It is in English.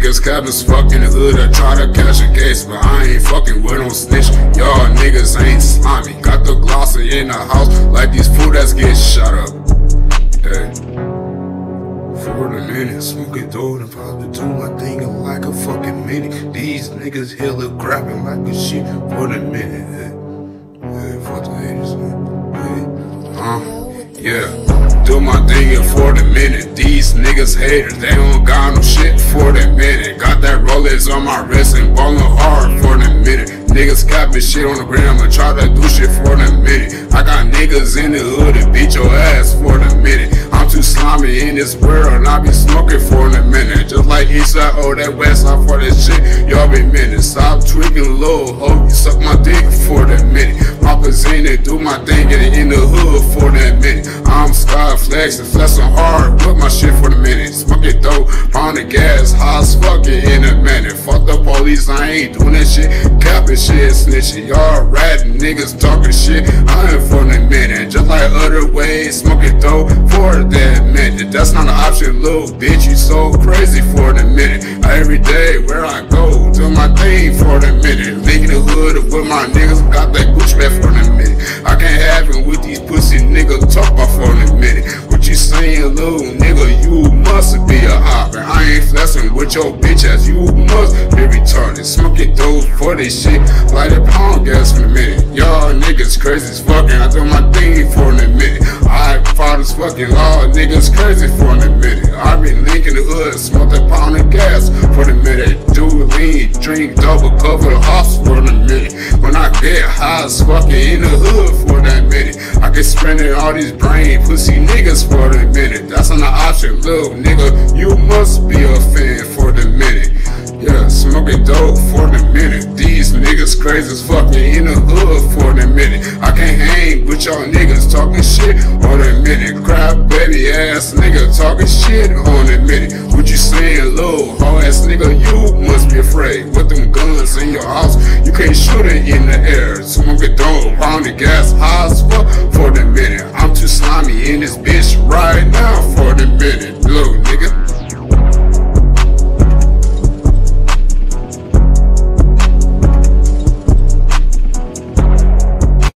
niggas cap as fuck in the hood. I try to catch a case, but I ain't fucking with no snitch. Y'all niggas ain't slimy. Got the glosser in the house like these fool that's get shot up. Hey. For the minute, smoking dope and probably do my thing in like a fucking minute. These niggas hella grabbing like a shit for the minute. Hey. Hey, fuck the haters, man. Hey. Uh, yeah. Do my thing in for the minute. These niggas haters, they don't got no shit for the minute. Got that Rolex on my wrist and ballin' hard for the minute. Niggas capping shit on the gram and try to do shit for the minute. I got niggas in the hood to beat your ass for the minute. I'm too slimy in this world and I be smoking for a minute. Just like Eastside or oh, that Westside for that shit, y'all be minutes. Stop tweaking low, ho, you suck my dick for that minute. Papa's in it, do my thing, get it in the hood for that minute. I'm sky flexing, flexing hard with my shit pound the gas, hot as fucking in a minute. Fuck the police, I ain't doing that shit. Capping shit, snitching. Y'all ratting niggas talking shit. I ain't for the minute. Just like other ways, smoking dope for that minute. That's not an option, little bitch. You so crazy for the minute. Every day where I go, do my thing for the minute. Leaking the hood with my niggas, got that Gucci for the minute. Must be a op. And I ain't flexing with your bitch ass. You must be retarded. Smoking dope for this shit. Like a pound gas for a minute. Y'all niggas crazy as fucking. I do my thing for a minute. I fought as fucking all niggas crazy for a minute. I been linking the hood, smoke that pound of gas for the minute. Do lean, drink double cover the house for a minute. When I get high as fucking in the hood for get spending all these brain pussy niggas for the minute. That's an option, little nigga. You must be a fan for the minute. Yeah, smoking dope for the minute. These niggas crazy as fuck in the hood for the minute. I can't hang with y'all niggas talking shit on a minute. Crap baby ass nigga talking shit on a minute. What you saying, little hoe ass nigga? You must be afraid. With them guns in your house, you can't shoot it in the air. Smoking dope, pound the gas, high as fuck the minute. I'm too slimy in this bitch right now for the minute. Look,